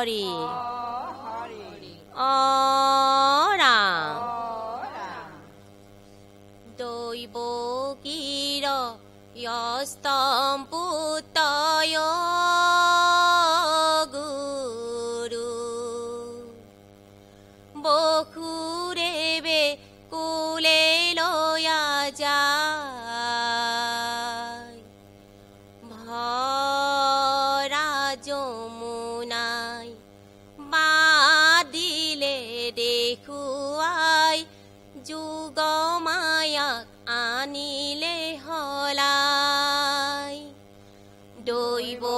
Hari. Orang. Doibokiro yostam putar. Kimbu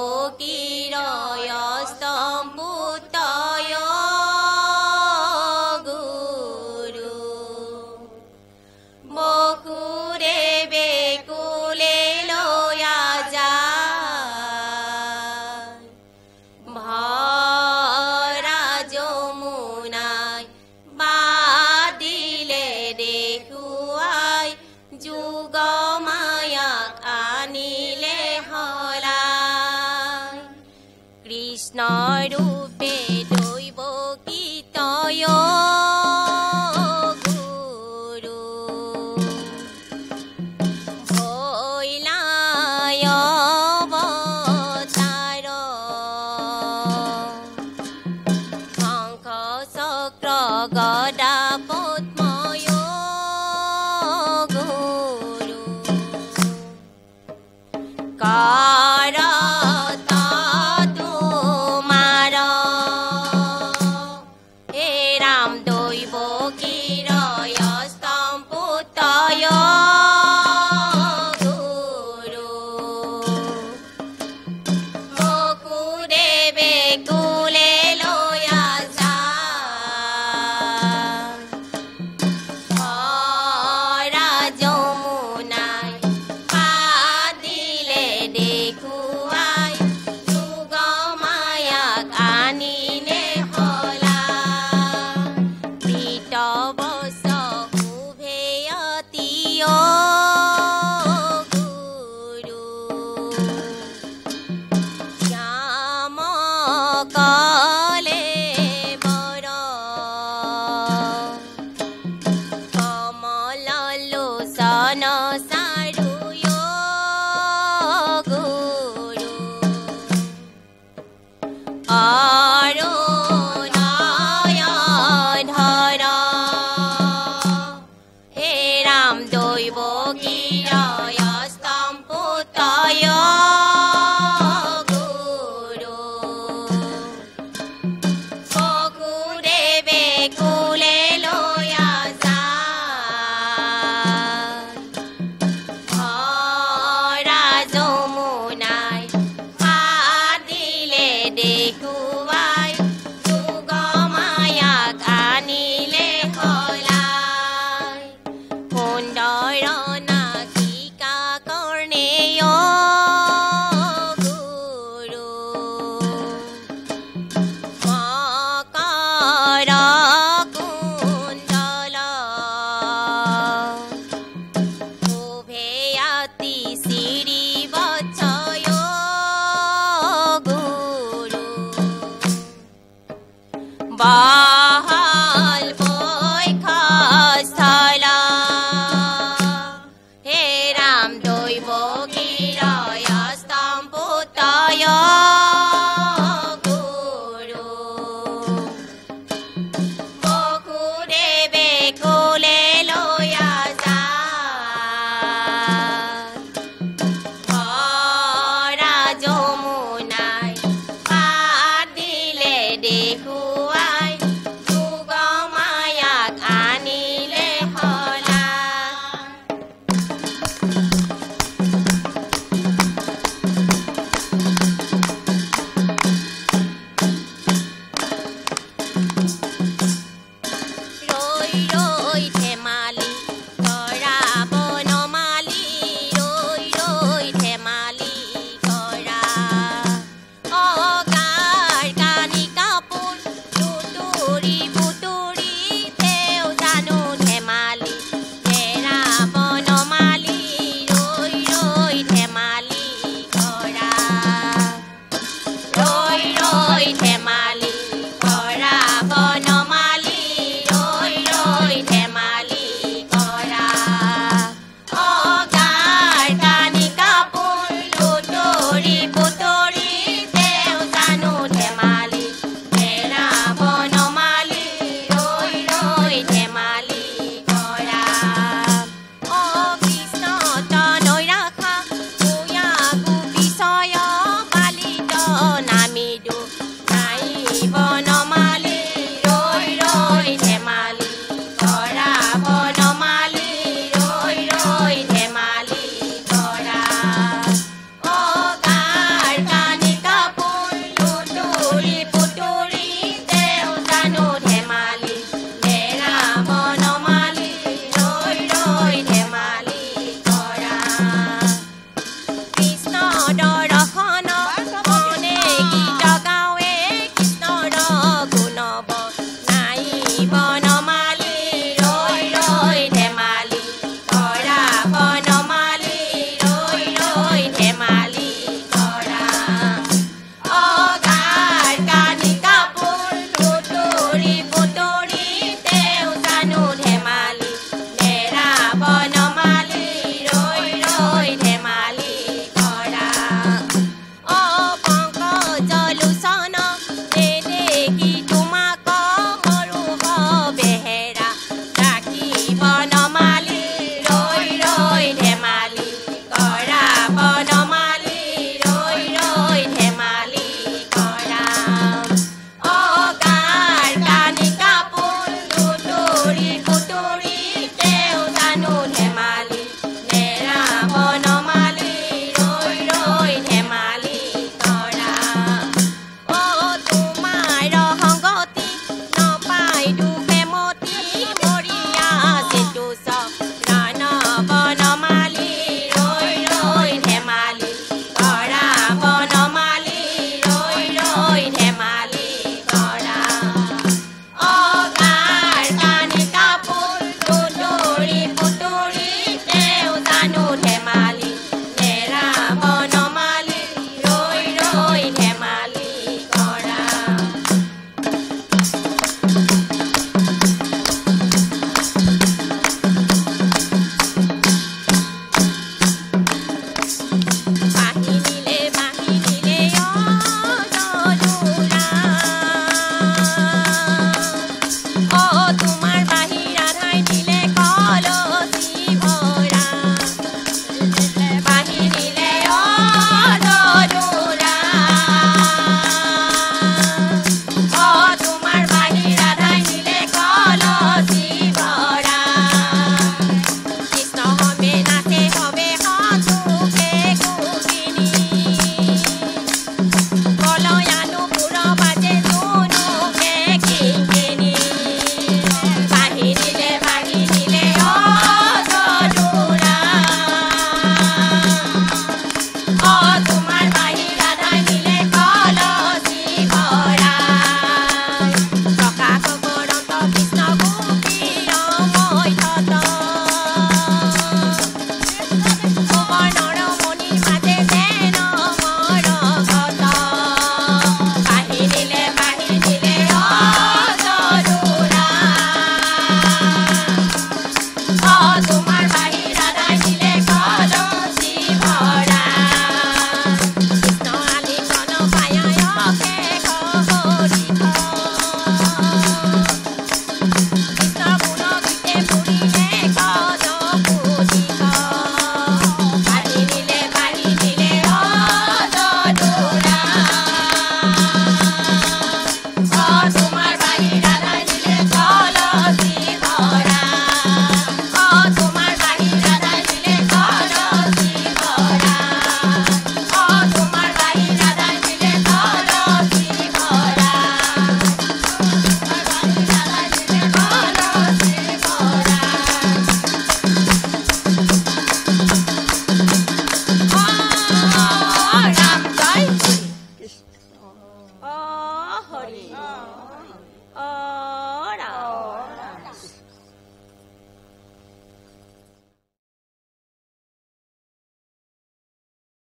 का बनास